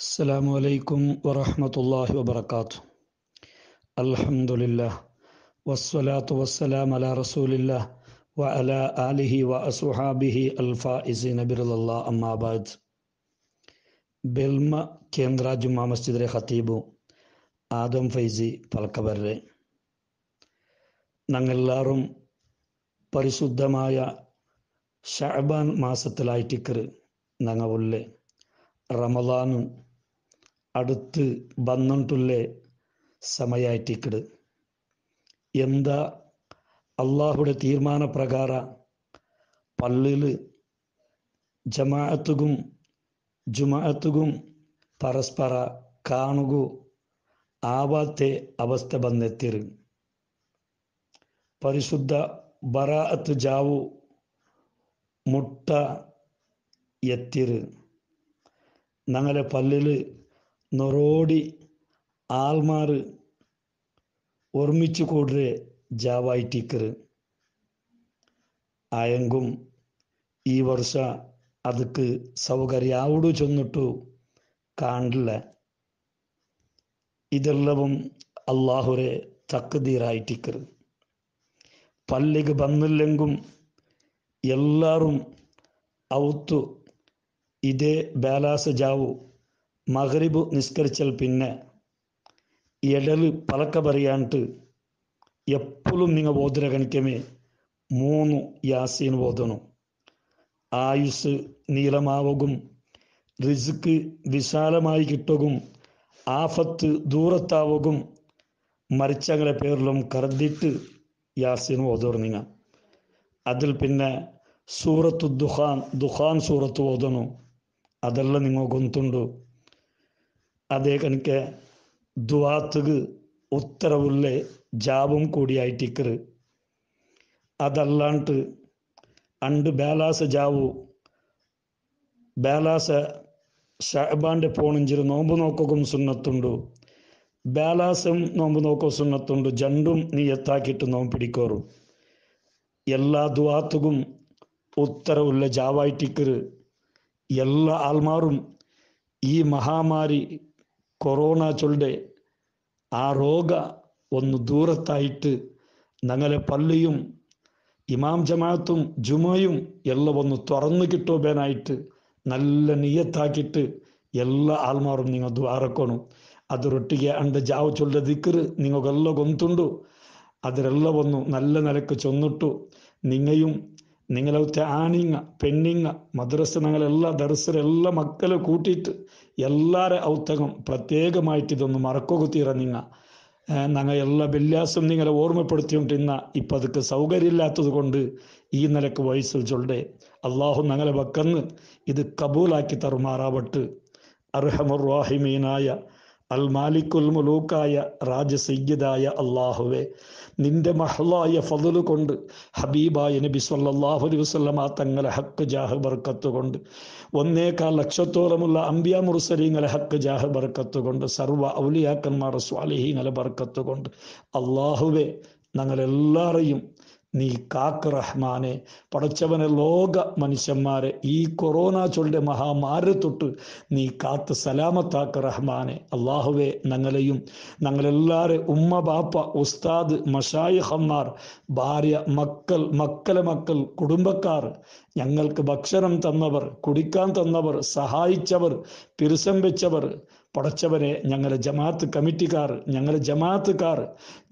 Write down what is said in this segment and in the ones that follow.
السلام عليكم ورحمة الله وبركاته الحمد لله والصلاة والسلام على رسول الله وعلى آله وأصحابه الفائزين برضا الله أما بعد ബെൽമ കേന്ദ്ര ജുമാ മസ്ജിദിലെ ഖത്തീബു ആദം ഫൈസി പലക്കബരെ ഞങ്ങളെല്ലാവരും പരിശുദ്ധമായ ഷഅബാൻ മാസത്തിലായിട്ടിക്കറ് ഞങ്ങളുള്ളേ റമദാനും അടുത്ത് വന്നിട്ടുള്ള സമയായിട്ടിക്കട് എന്താ അള്ളാഹുടെ തീരുമാനപ്രകാര പള്ളിയിൽ ജമാഅത്തുകും ജുമാഅത്തുകും പരസ്പര കാണുക ആവാത്ത അവസ്ഥ വന്നെത്തിരു പരിശുദ്ധ ബറാഅത്ത് ജാവു മുട്ട എത്തിര് ഞങ്ങളെ പല്ലിൽ നൊറോടി ആൽമാർ ഓർമ്മിച്ചു കൂടുക ജാവായി ടീക്കർ. അയങ്കും ഈ വർഷ അതുക്ക് സൗകര്യാവോട് ചെന്നിട്ടു കാണില്ല ഇതെല്ലവും അള്ളാഹുരെ തക്കുതീറായിട്ടിക്കർ പള്ളിക്ക് വന്നില്ലെങ്കും എല്ലാവരും ഔത്തു ഇതേ ബാലാസ ജാവു മകരിബ് നിസ്കരിച്ചാൽ പിന്നെ ഇടൽ പലക്ക പറയാണ്ട് എപ്പോഴും നിങ്ങൾ ഓതിര കണിക്കമേ മൂന്ന് യാസീൻ ഓതണം. ആയുസ് നീളമാവുകും റിസ്ക് വിശാലമായി കിട്ടുകും ആഫത്ത് ദൂരത്താവുകും മരിച്ചങ്ങളെ പേരിലും കരുതിട്ട് യാസീൻ ഓതോർന്നിങ്ങ അതിൽ പിന്നെ സൂറത്ത് ദുഹാൻ ദുഹാൻ സൂറത്ത് ഓതണു. അതെല്ലാം നിങ്ങൾ ഗൊന്തുണ്ടു അതേ കണക്ക് ദ്വാത്തുക ഉത്തരവുള്ള ജാബും കൂടിയായിട്ടിക്കറ് അതല്ലാണ്ട് അണ്ട് ബേലാസ ജാവു ബേലാസ ഷഹബാന്റെ പോണിഞ്ചിരു നോമ്പ് നോക്കും സുന്നത്തുണ്ടു. ബേലാസം നോമ്പ് നോക്കോ സുന്നത്തുണ്ട്. ജണ്ടും നീ എത്താക്കിയിട്ട് നോമ്പ് പിടിക്കോറും. എല്ലാ ദുവാത്തുകും ഉത്തരവുള്ള ജാവായിട്ടിക്കറ് എല്ലാ ആൾമാറും ഈ മഹാമാരി കൊറോണ ചൊല്ലെ ആ രോഗ ഒന്ന് ദൂരത്തായിട്ട് ഞങ്ങളെ പള്ളിയും ഇമാം ജമാഅത്തും ജുമയും എല്ലാം ഒന്ന് തുറന്നു കിട്ടുവാനായിട്ട് നല്ല നീയത്താക്കിയിട്ട് എല്ലാ ആൾമാരും നിങ്ങൾ ദ്വാരക്കണം ಅದರೊಟ್ಟಿಗೆ ಅಂಡ ಜಾವು ಚೊಲ್ಲ ದಿಕ್ಕರು ನಿಮಗೆಲ್ಲ ಗೊಂತುಂಡು ಅದರೆಲ್ಲ ಒಂದು നല്ല നിലക്ക് ചൊന്നിട്ടു നിങ്ങയും നിങ്ങളത്തെ ആണിങ്ങ പെണ്ണിങ്ങ മദ്രസ ഞങ്ങളെല്ലാ മക്കളെ കൂട്ടിയിട്ട് എല്ലാരെ ഔത്തകം പ്രത്യേകമായിട്ട് ഇതൊന്ന് മറക്കുക നിങ്ങ. ഞങ്ങൾ എല്ലാ വെള്ളിയാസം നിങ്ങളെ ഓർമ്മപ്പെടുത്തിക്കൊണ്ടിരുന്ന ഇപ്പം അതൊക്കെ സൗകര്യമില്ലാത്തത് കൊണ്ട് ഈ നിലയ്ക്ക് വയസ്സിൽ ചൊല്ലേ. അള്ളാഹു ഞങ്ങളെ വക്കന്ന് ഇത് കബൂലാക്കി തറുമാറാവട്ട്. അർഹമുറാഹിമീനായ അൽ മാലിക്കുൽ മുലൂക്കായ രാജസയ്യദായ അള്ളാഹുവെ നിന്റെ മഹ്ലായ ഫതുൽ കൊണ്ട് ഹബീബായ നബി സല്ലാഹു അലൈഹി വസല്ലമ തങ്ങളെ ഹക്ക് ജാഹ് ബർക്കത്ത് കൊണ്ട് ഒന്നേക്കാൽ ലക്ഷത്തോളമുള്ള അംബിയ മുർസലീങ്ങളെ ഹക്ക് ജാഹ് ബർക്കത്ത് കൊണ്ട് സർവ ഔലിയാക്കന്മാർ സ്വാലിഹീങ്ങളെ ബർക്കത്ത് കൊണ്ട് അള്ളാഹുവെ ഞങ്ങളെല്ലാവരെയും നീ കാക്ക് റഹ്മാനെ പടച്ചവനെ ലോക മനുഷ്യന്മാരെ ഈ കൊറോണ ചൊല്ലിന്റെ മഹാമാരെ തൊട്ട് നീ കാത്ത് സലാമത്താക്ക് റഹ്മാനെ. അള്ളാഹുവെ ഞങ്ങളെയും ഞങ്ങളെല്ലാവരും ഉമ്മ ബാപ്പ ഉസ്താദ് മഷായിഹന്മാർ ഭാര്യ മക്കൾ മക്കളെ മക്കൾ കുടുംബക്കാർ ഞങ്ങൾക്ക് ഭക്ഷണം തന്നവർ കുടിക്കാൻ തന്നവർ സഹായിച്ചവർ പിരിസം വെച്ചവർ പടച്ചവരെ ഞങ്ങളെ ജമാഅത്ത് കമ്മിറ്റിക്കാർ ഞങ്ങളെ ജമാഅത്തുകാർ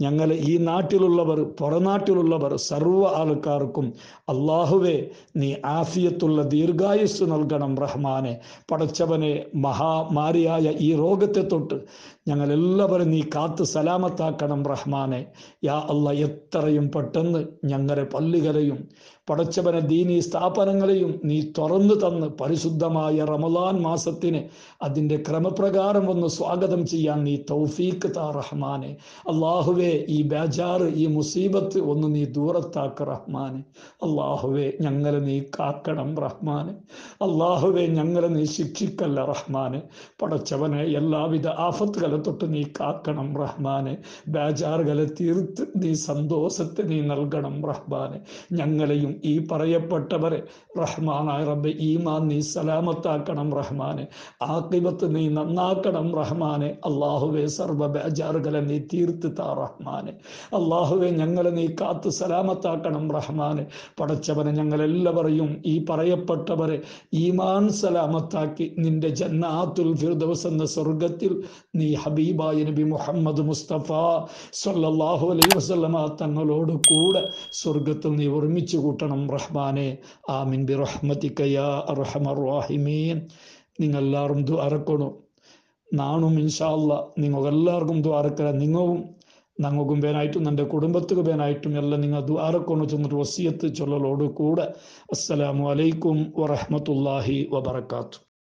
ഞങ്ങളെ ഈ നാട്ടിലുള്ളവർ പുറനാട്ടിലുള്ളവർ സർവ ആൾക്കാർക്കും അള്ളാഹുവെ നീ ആഫിയത്തുള്ള ദീർഘായുസ് നൽകണം റഹ്മാനെ. പടച്ചവനെ മഹാമാരിയായ ഈ രോഗത്തെ തൊട്ട് ഞങ്ങൾ എല്ലാവരും നീ കാത്ത് സലാമത്താക്കണം റഹ്മാനെ. യാ അല്ല എത്രയും പെട്ടെന്ന് ഞങ്ങളുടെ പള്ളികളെയും പടച്ചവന ദീനി സ്ഥാപനങ്ങളെയും നീ തുറന്നു തന്ന് പരിശുദ്ധമായ റമലാൻ മാസത്തിന് അതിന്റെ ക്രമപ്രകാരം ഒന്ന് സ്വാഗതം ചെയ്യാൻ നീ തൗഫീഖ് താ റഹ്മാനെ. അള്ളാഹുവെ ഈ ബേജാറ് ഈ മുസീബത്ത് ഒന്ന് നീ ദൂരത്താക്ക് റഹ്മാനെ. അള്ളാഹുവെ ഞങ്ങളെ നീ കാക്കണം റഹ്മാനെ. അള്ളാഹുവെ ഞങ്ങളെ നീ ശിക്ഷിക്കല്ല റഹ്മാനെ. പടച്ചവനെ എല്ലാവിധ ആഫത്തുകളെ തൊട്ട് നീ കാക്കണം റഹ്മാനെ. ബേജാറുകളെ തീർത്ത് നീ സന്തോഷത്തെ നീ നൽകണം റഹ്മാനെ. ഞങ്ങളെയും ഈ പറയപ്പെട്ടവരെ റഹ്മാനായ റബ്ബെ ഈമാൻ നീ സലാമത്താക്കണം റഹ്മാനെ. ആക്കിബത്ത് നീ നന്നാക്കണം റഹ്മാനെ. അള്ളാഹുവെ സർവ ബേജാറുകളെ നീ തീർത്ത് താ റഹ്മാനെ. അള്ളാഹുവെ ഞങ്ങളെ നീ കാത്ത് സലാമത്താക്കണം റഹ്മാനെ. പടച്ചവനെ ഞങ്ങളെല്ലാവരെയും ഈ പറയപ്പെട്ടവരെ ഈമാൻ സലാമത്താക്കി നിന്റെ ജന്നാത്തുൽ ഫിർദൗസ് എന്ന സ്വർഗത്തിൽ നീ ഹബീബായ നബി മുഹമ്മദ് മുസ്തഫ സല്ലല്ലാഹു അലൈഹി വസല്ലമ തങ്ങളോട് കൂടെ സ്വർഗത്തിൽ നീ ഒരുമിച്ച് കൂട്ടണം റഹ്മാനെ. ആമിൻ. ബി റഹ്മതിക യാ അർഹമർ റഹീമീൻ. നിങ്ങൾ എല്ലാവരും ദ്വാരക്കണു നാണും ഇൻഷാല്ല നിങ്ങൾ എല്ലാവർക്കും നിങ്ങവും ഞങ്ങൾക്കും പേനായിട്ടും എന്റെ കുടുംബത്തിന് പേനായിട്ടും എല്ലാം നിങ്ങൾ ദ്വാരക്കൊന്ന് ചെന്നിട്ട് വസിയത്ത് ചൊല്ലലോട് കൂടെ. അസ്സലാമു അലൈക്കും വറഹ്മത്തുള്ളാഹി വബറകാതുഹു.